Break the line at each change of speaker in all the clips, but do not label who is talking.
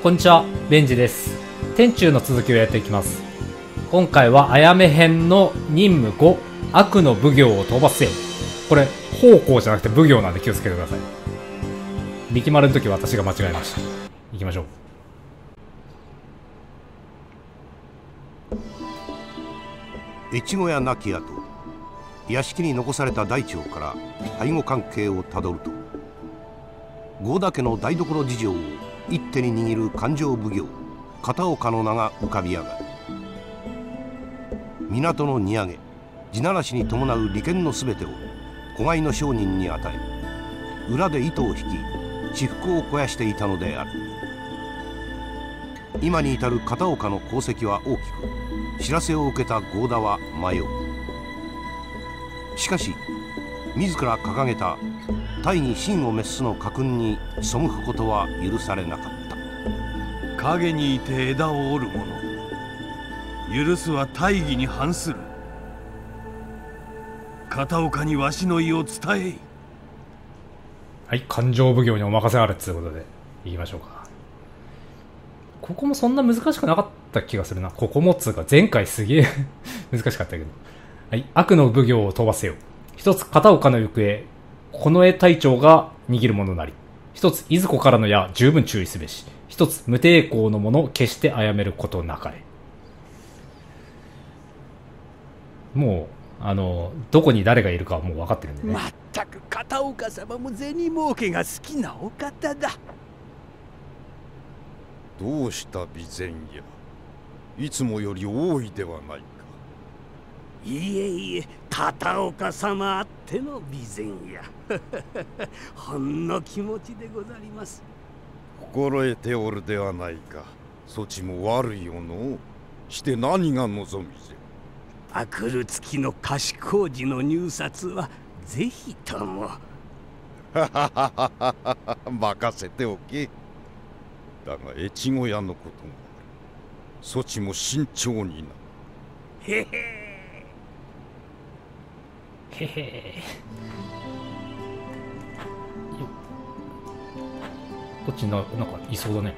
こんにちは、ベンジです。天中の続きをやっていきます。今回は、あやめ編の任務5、悪の奉行を討伐せ。これ、方向じゃなくて奉行なんで気をつけてください。力丸の時私が間違えました。行きましょう。
越後屋亡き後屋敷に残された大長から背後関係をたどると合田家の台所事情を一手に握る勘定奉行。片岡の名が浮かび上がる。港の荷上げ地ならしに伴う利権のすべてを子飼いの商人に与え裏で糸を引き私腹を肥やしていたのである。今に至る片岡の功績は大きく知らせを受けた合田は迷う。しかし自ら掲げた大義真を滅すの家訓に背くことは許されなかった
影にいて枝を折る者許すは大義に反する片岡にわしの意を伝えい
はい、勘定奉行にお任せあれっつうことで、行きましょうか。ここもそんな難しくなかった気がするな。ここもっつうか、前回すげえ 難しかったけど。はい、悪の奉行を飛ばせよ。一つ、片岡の行方、この絵隊長が握るものなり。一つ、いずこからの矢、十分注意すべし。一つ、無抵抗の者、決して殺めることなかれ。もう、あの、どこに誰がいるかはもう分かってるんでね。
まったく片岡様も銭儲けが好きなお方だ
どうした備前屋いつもより多いではないか
いえいえ片岡様あっての備前屋。ほんの気持ちでござります。
心得ておるではないか。そちも悪いよのして何が望みじ
あくる月の菓子工事の入札はぜひとも。
ゃ 任せておけ。だが越後屋のことがある。そちも慎重にな。
へへ
へへこっちななんかいそうだね。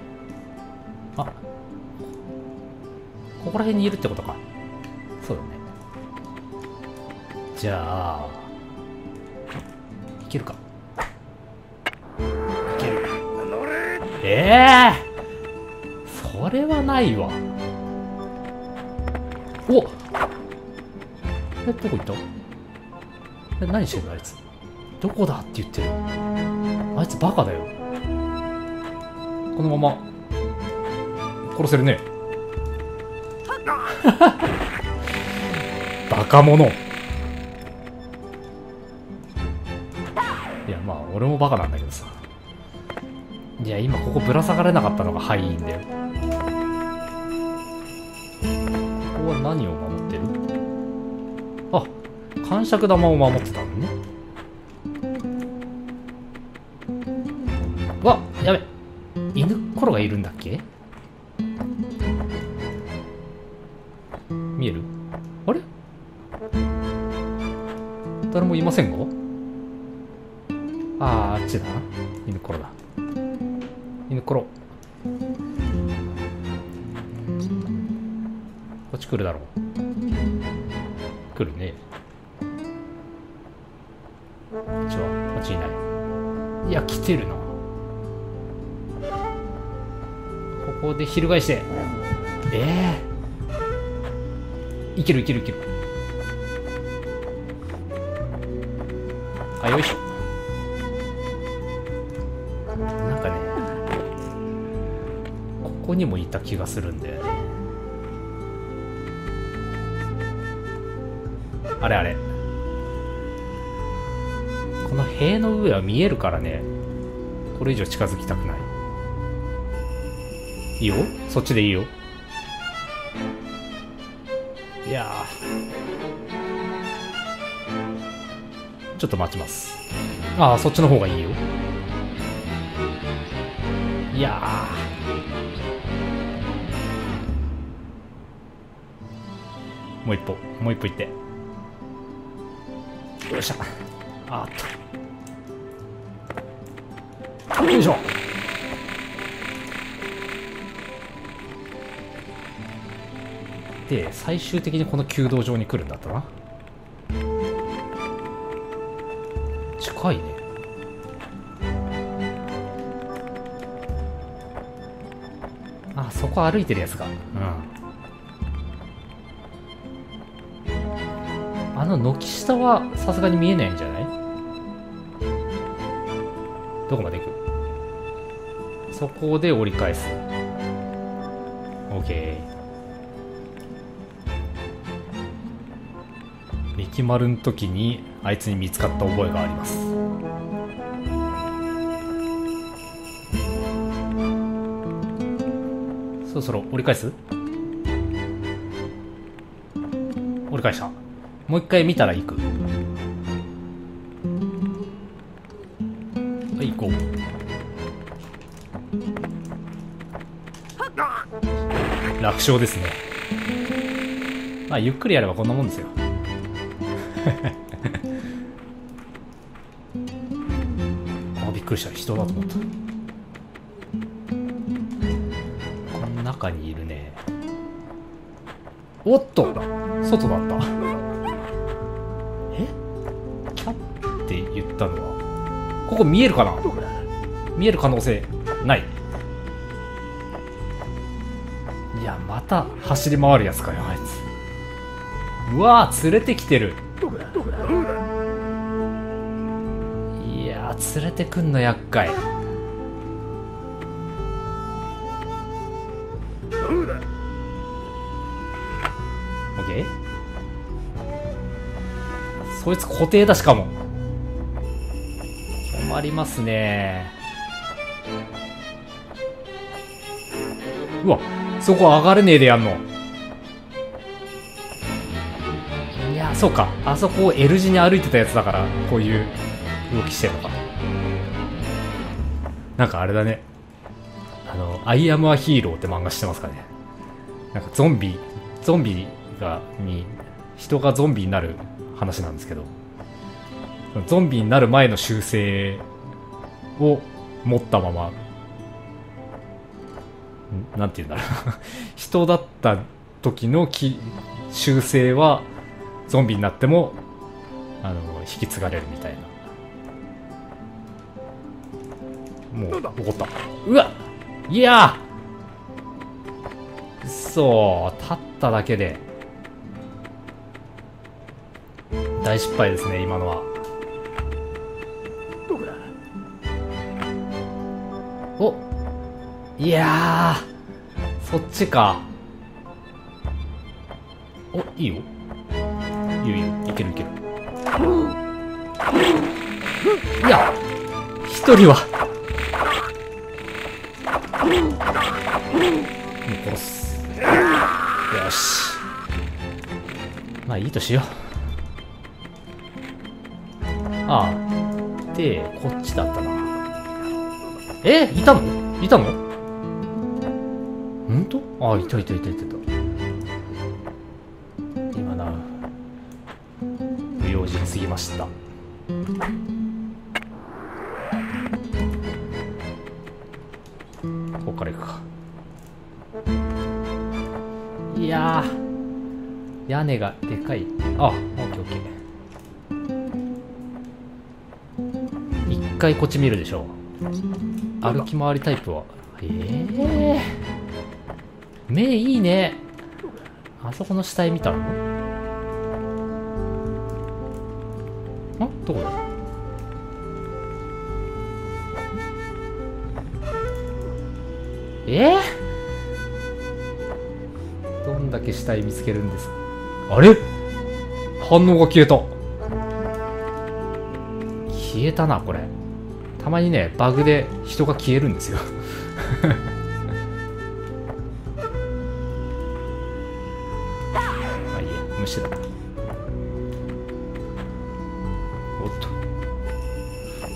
あ。ここら辺にいるってことか。そうだね。じゃあ。いけるか。いける。ええそれはないわ。おえどこ行った？え何してんのあいつ。どこだ？って言ってる。あいつバカだよ。このまま。殺せるね。バカ者。いやまあ俺もバカなんだけどさ。いや今ここぶら下がれなかったのが敗因だよ。ここは何を守ってる？感触玉を守ってたのね。わやべ。犬コロがいるんだっけ？ちはこっちいないいや来てるな。ここで翻して。ええいけるいけるいける。あよいしょ。なんかねここにもいた気がするんだよね。あれあれ。塀の上は見えるからね。これ以上近づきたくない。いいよ。そっちでいいよ。いやちょっと待ちます。ああそっちの方がいいよ。いやもう一歩もう一歩行って。よっしゃ。あっとよいしょで最終的にこの弓道場に来るんだったな。近いね。あそこ歩いてるやつがうん。あの軒下はさすがに見えないんじゃない？どこまで行く？そこで折り返す。OK 力丸の時にあいつに見つかった覚えがあります。そろそろ折り返す？折り返した。もう一回見たら行く。楽勝ですね。まあゆっくりやればこんなもんですよ。あびっくりした。人だと思った。この中にいるね。おっと外だった。え？キャって言ったのはここ見えるかな？見える可能性ない。た走り回るやつかよあいつ。うわー連れてきてる。いや連れてくんの厄介。オッケー？そいつ固定だしかも。困りますね。うわそこ上がれねえでやんの。いやそうか。あそこを L 字に歩いてたやつだからこういう動きしてるのか。なんかあれだね。あの「アイアムアヒーロー」って漫画知ってますかね。なんかゾンビゾンビがに人がゾンビになる話なんですけど。ゾンビになる前の習性を持ったままんなんて言うんだろう。人だった時のき習性はゾンビになってもあの引き継がれるみたいな。もう怒った。うわいやー！そう立っただけで大失敗ですね今のは。いやそっちか。おいいよ。いいよいいよ。いけるいける。いや一人は。殺す。よし。まあいいとしよう。ああ。でこっちだったな。えいたの？いたの？本当あいたいたいたいた。いた今な不用心すぎました。ここから行くか。いやー。屋根がでかい。あオッケーオッケー。一回こっち見るでしょ歩き回りタイプは。ええー、目いいね。あそこの死体見た。のあどこだ？え？ー、どんだけ死体見つけるんです？あれ？反応が消えた。消えたなこれ。たまにねバグで人が消えるんですよ。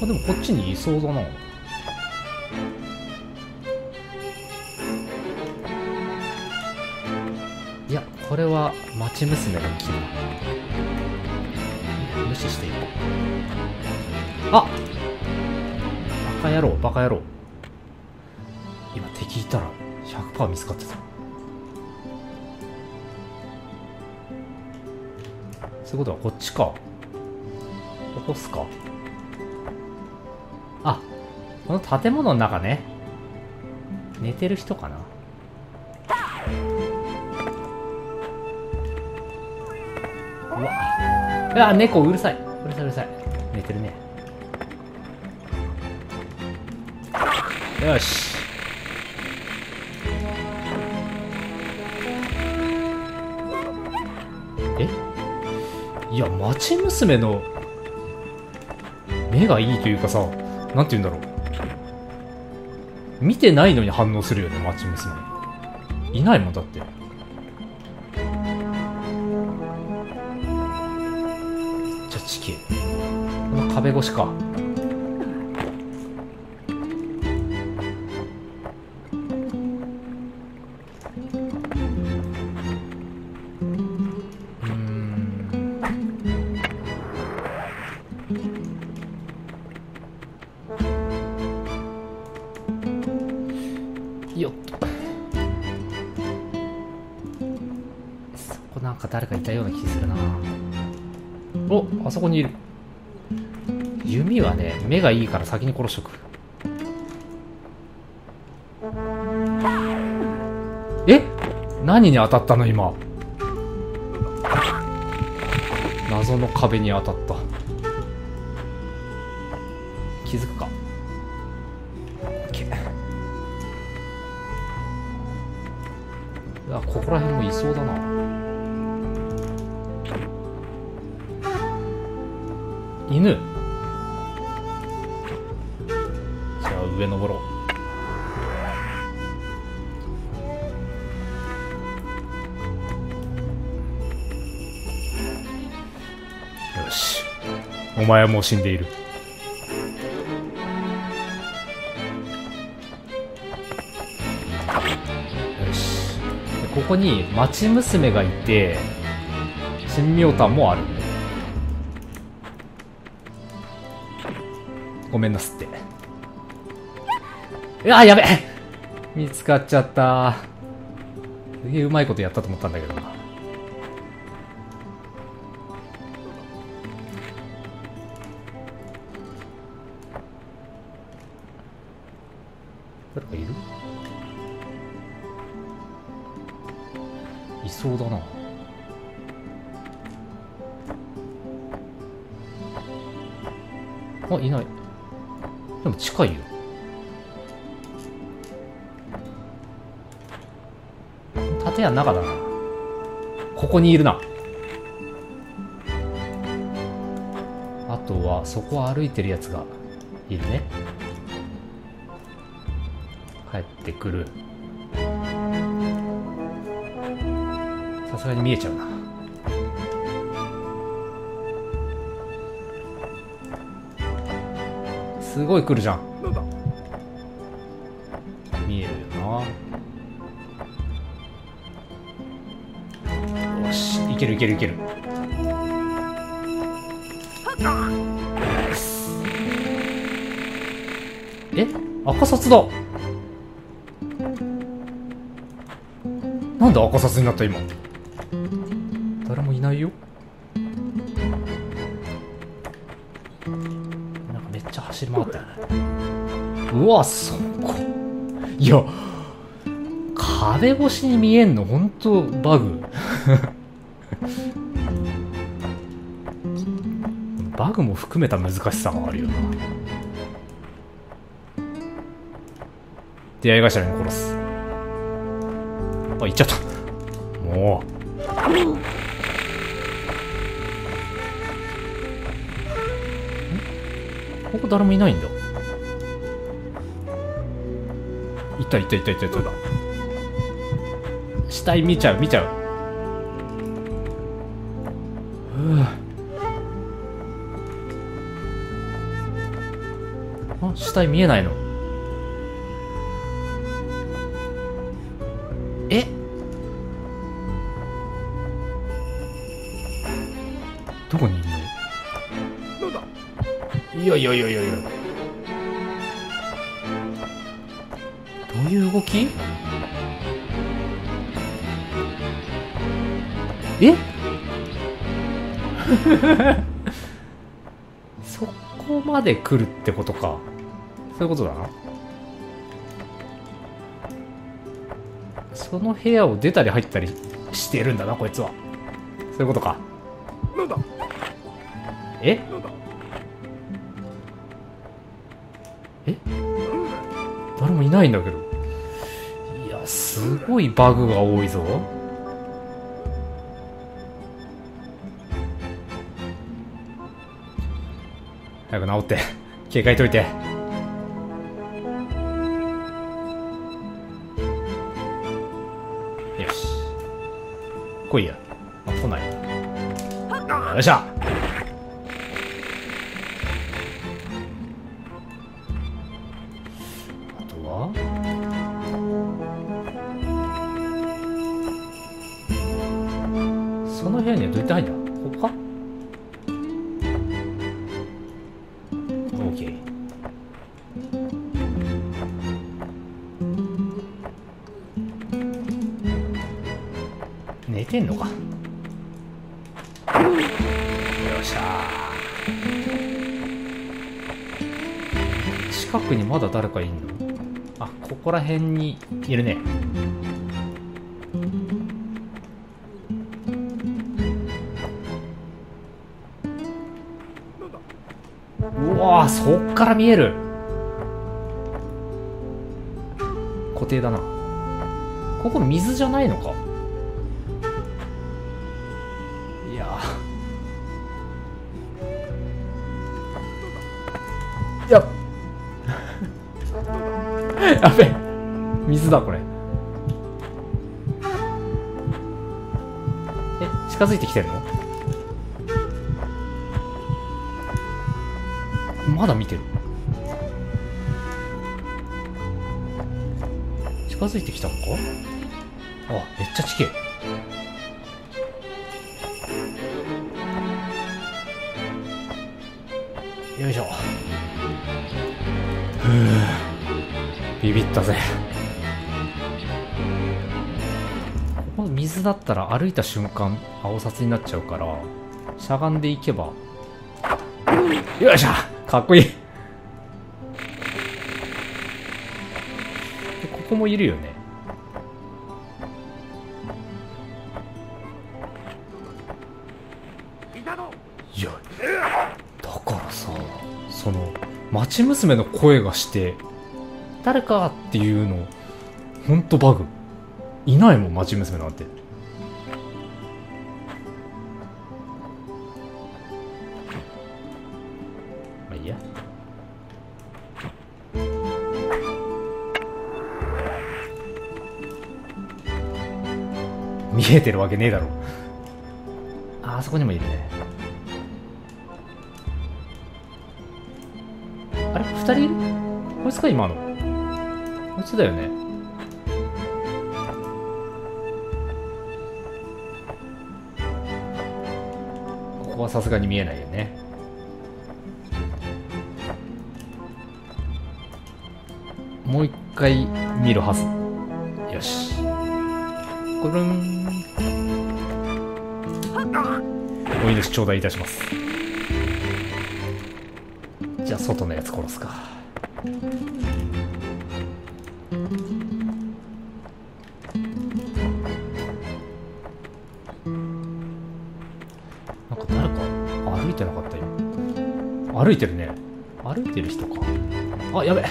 あでもこっちにいそうだな。いやこれは町娘の木無視していこう。あバカ野郎バカ野郎。今敵いたら100%見つかってた。そういうことはこっちか。ここっすか。あ、この建物の中ね。寝てる人かな。うわ。うわ、猫うるさい。うるさいうるさい。寝てるね。よし。え？いや、町娘の目がいいというかさ、なんて言うんだろう。見てないのに反応するよね、町娘。いないもんだって。めっちゃ地形。この壁越しか。目がいいから先に殺しとく。え？何に当たったの今？謎の壁に当たった。気づくか？OK ここら辺もいそうだな。犬？上登ろう。よし。お前はもう死んでいる。よし。ここに町娘がいて神妙譚もある。ごめんなすって。うわやべ見つかっちゃった。すげえうまいことやったと思ったんだけど。なここにいるな。あとはそこを歩いてるやつがいるね。帰ってくる。さすがに見えちゃうな。すごい来るじゃん。けるいけるいける。え？赤札だ。なんで赤札になった今？誰もいないよ。なんかめっちゃ走り回ったよね。うわそこいや壁越しに見えんの。ほんとバグ。バグも含めた難しさがあるよな。出会い頭に殺す。あ行っちゃった。もう。ここ誰もいないんだ。いたいたいたいたいた。死体見ちゃう見ちゃう。体見えないの。え？どこにいるの？いやいやいやいやいや。どういう動き？え？そこまで来るってことかそういうことだな。その部屋を出たり入ったりしてるんだなこいつは。そういうことか。
なんだ？
え？
なんだ？
え？誰もいないんだけど。いやすごいバグが多いぞ。早く治って。警戒解いて来いやあ来ないよしゃー近くにまだ誰かいんの？あここら辺にいるね。うわそっから見える。固定だな。ここ水じゃないのか？やべえ。水だこれ。え近づいてきてんの？まだ見てる。近づいてきたのか？あめっちゃ近えよいしょ。ふうビビったぜ。ここ水だったら歩いた瞬間青札になっちゃうからしゃがんでいけばよいしょ。かっこいい。でここもいるよね。
い
やだからさその町娘の声がして誰かっていうのほんとバグ。いないもん町娘なんて。まあいいや。見えてるわけねえだろ。ああそこにもいるね。あれ？二人いる？こいつか今の。こいつだよね。ここはさすがに見えないよね。もう一回見るはず。よし。これん。お命頂戴いたします。じゃあ外のやつ殺すかなんか。歩いてるね。歩いてる人か。あやべ。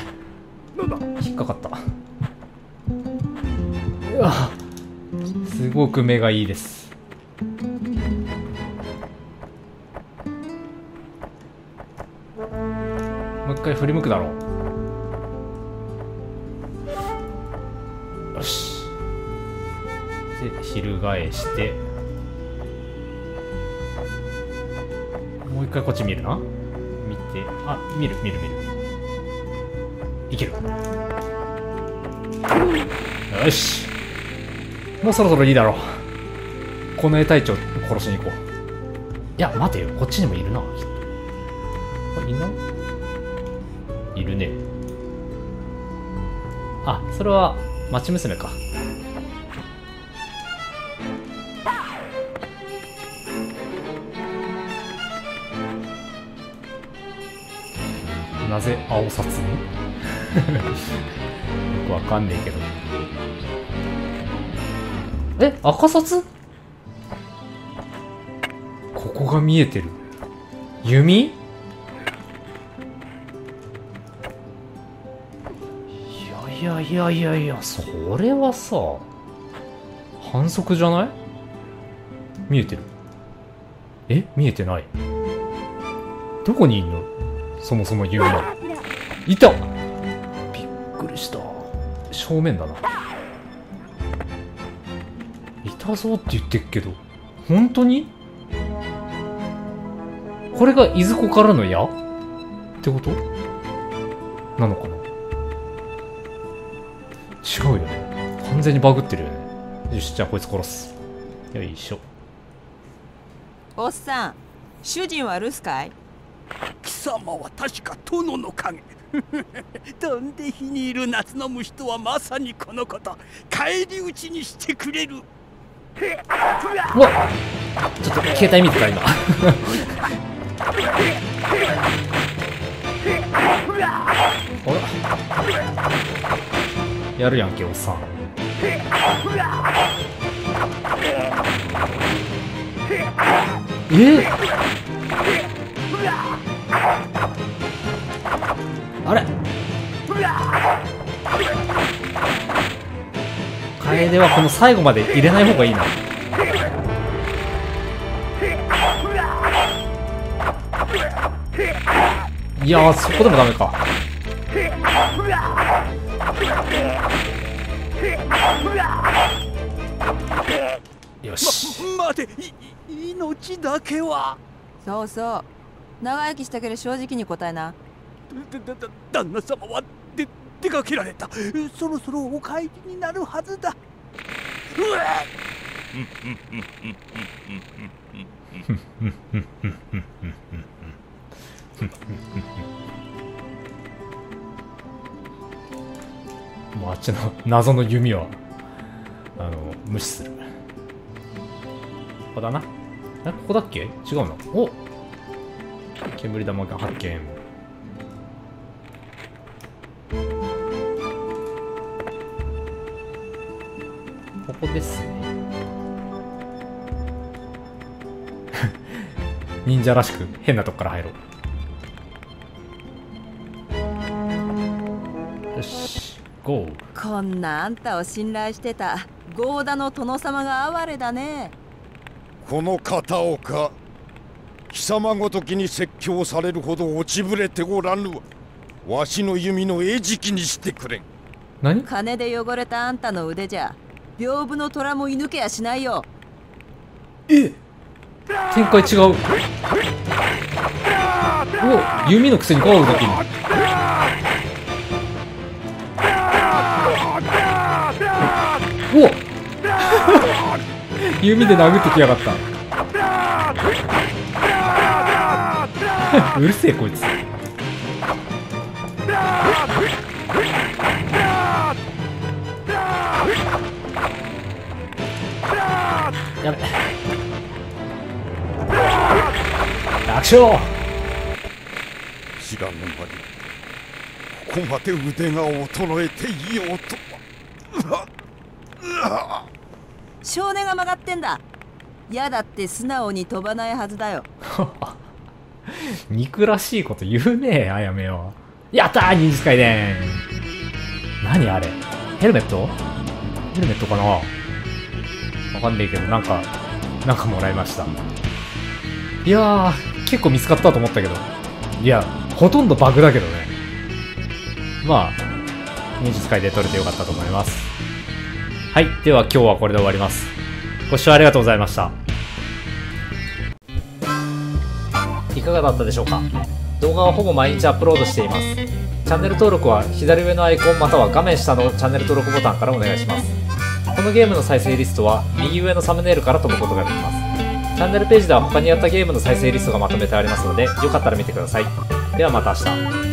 なんだ？
引っかかった。うわ。すごく目がいいです。もう一回振り向くだろう。よし。で翻して。もう一回こっち見るな。見てあ見る見る見る。いける。よし。もうそろそろいいだろう。この絵隊長殺しに行こう。いや待てよ。こっちにもいるな。きっとあいないるね。あそれは町娘か。なぜ青札に？よくわかんねえけど。え赤札？ここが見えてる。弓？いやいやいやいやいやそれはさ反則じゃない？見えてる。え見えてない。どこにいんの？そもそも弓はいた。びっくりした。正面だな。いたぞって言ってっけど。本当に？これがいずこからの矢？ってこと？なのかな？違うよね。完全にバグってるよね。よしじゃあこいつ殺す。よいしょ。
おっさん主人は留守かい？
貴様は確か殿の影。飛んで火にいる夏の虫とはまさにこのこと。返り討ちにしてくれる。
うわちょっと携帯見てた今。あら。やるやんけおっさん。えっ？あれ？楓はこの最後まで入れない方がいいな。いやーそこでもダメか。よし。
ま待て。い命だけは。
そうそう長生きしたけど正直に答えな。
だだだ旦那様はで出かけられた。そろそろお帰りになるはずだ。う わ
もうあっちの謎の弓はあの無視する。ここだな。えここだっけ？違うの？お煙玉が発見。ここですね。忍者らしく変なとこから入ろう。よしゴー。
こんなあんたを信頼してたゴ田の殿様が哀れだね。
この片岡貴様ごときに説教されるほど落ちぶれておらぬわ。わしの弓の餌食にしてくれん。
何？
金で汚れたあんたの腕じゃ屏風の虎も射抜けやしないよ。
展開違う。お弓のくせにゴールできる。お 弓で殴ってきやがったうるせえこいつ。やべ楽勝
知らぬ間にここまで腕が衰えていようと
少年が曲がってんだ。矢だって素直に飛ばないはずだよ
憎らしいこと言うねえあやめよやったー忍術回伝。何あれ？ヘルメット？ヘルメットかな？わかんねえけどなんかなんかもらいました。いやー結構見つかったと思ったけど。いやほとんどバグだけどね。まあ忍術回で取れてよかったと思います。はいでは今日はこれで終わります。ご視聴ありがとうございました。いかがだったでしょうか？動画はほぼ毎日アップロードしています。チャンネル登録は左上のアイコンまたは画面下のチャンネル登録ボタンからお願いします。このゲームの再生リストは右上のサムネイルから飛ぶことができます。チャンネルページでは他にやったゲームの再生リストがまとめてありますのでよかったら見てください。ではまた明日。